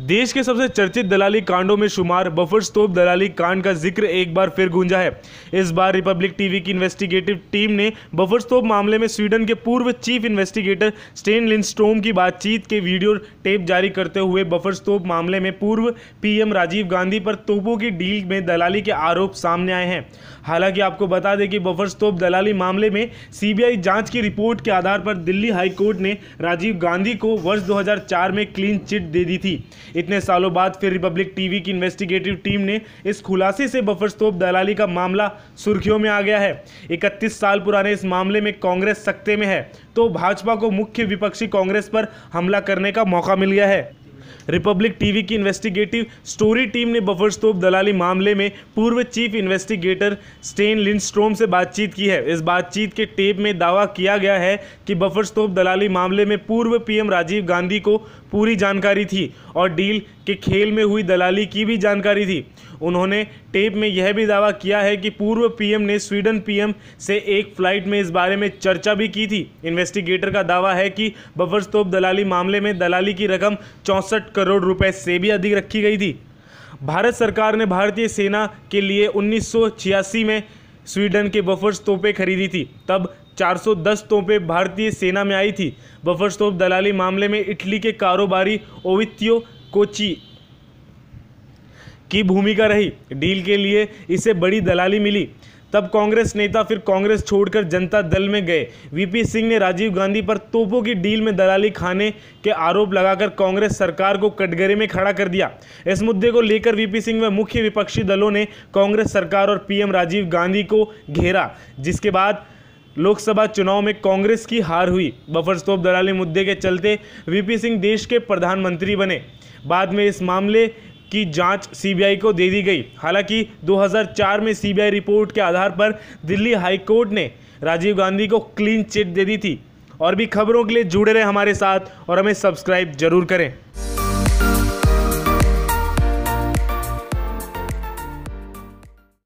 देश के सबसे चर्चित दलाली कांडों में शुमार बफर स्टॉप दलाली कांड का ज़िक्र एक बार फिर गूंजा है। इस बार रिपब्लिक टीवी की इन्वेस्टिगेटिव टीम ने बफर स्टॉप मामले में स्वीडन के पूर्व चीफ इन्वेस्टिगेटर स्टेन लिंस्ट्रोम की बातचीत के वीडियो टेप जारी करते हुए बफर स्टॉप मामले में पूर्व पीएम राजीव गांधी पर तोपों की डील में दलाली के आरोप सामने आए हैं। हालाँकि आपको बता दें कि बफर स्टॉप दलाली मामले में सीबीआई जाँच की रिपोर्ट के आधार पर दिल्ली हाईकोर्ट ने राजीव गांधी को वर्ष 2004 में क्लीन चिट दे दी थी। इतने सालों बाद फिर रिपब्लिक टीवी की इन्वेस्टिगेटिव टीम ने इस खुलासे से बफर स्तोप दलाली का मामला सुर्खियों में आ गया है। इकतीस साल पुराने इस मामले में कांग्रेस सख्ते में है तो भाजपा को मुख्य विपक्षी कांग्रेस पर हमला करने का मौका मिल गया है। रिपब्लिक टीवी की इन्वेस्टिगेटिव स्टोरी टीम ने बफर स्टॉप दलाली मामले में पूर्व चीफ इन्वेस्टिगेटर स्टेन लिंडस्ट्रोम से बातचीत की है। इस बातचीत के टेप में दावा किया गया है कि बफर स्टॉप दलाली मामले में पूर्व पीएम राजीव गांधी को पूरी जानकारी थी और डील के खेल में हुई दलाली की भी जानकारी थी। उन्होंने टेप में यह भी दावा किया है कि पूर्व पीएम ने स्वीडन पीएम से एक फ़्लाइट में इस बारे में चर्चा भी की थी। इन्वेस्टिगेटर का दावा है कि बफर स्टॉप दलाली मामले में दलाली की रकम चौंसठ करोड़ रुपए से भी अधिक रखी गई थी। भारत सरकार ने भारतीय सेना के लिए उन्नीस सौ छियासी में स्वीडन के बफर तोपें खरीदी थी। तब 410 तोपें भारतीय सेना में आई थी। बफर स्टॉप दलाली मामले में इटली के कारोबारी ओवित्यो कोची की भूमिका रही। डील के लिए इसे बड़ी दलाली मिली। तब कांग्रेस नेता फिर कांग्रेस छोड़कर जनता दल में गए। वीपी सिंह ने राजीव गांधी पर तोपों की डील में दलाली खाने के आरोप लगाकर कांग्रेस सरकार को कटघरे में खड़ा कर दिया। इस मुद्दे को लेकर वीपी सिंह व मुख्य विपक्षी दलों ने कांग्रेस सरकार और पीएम राजीव गांधी को घेरा, जिसके बाद लोकसभा चुनाव में कांग्रेस की हार हुई। बफर दलाली मुद्दे के चलते वीपी सिंह देश के प्रधानमंत्री बने। बाद में इस मामले की जाँच सीबीआई को दे दी गई। हालाँकि 2004 में सीबीआई रिपोर्ट के आधार पर दिल्ली हाई कोर्ट ने राजीव गांधी को क्लीन चिट दे दी थी। और भी खबरों के लिए जुड़े रहे हमारे साथ और हमें सब्सक्राइब ज़रूर करें।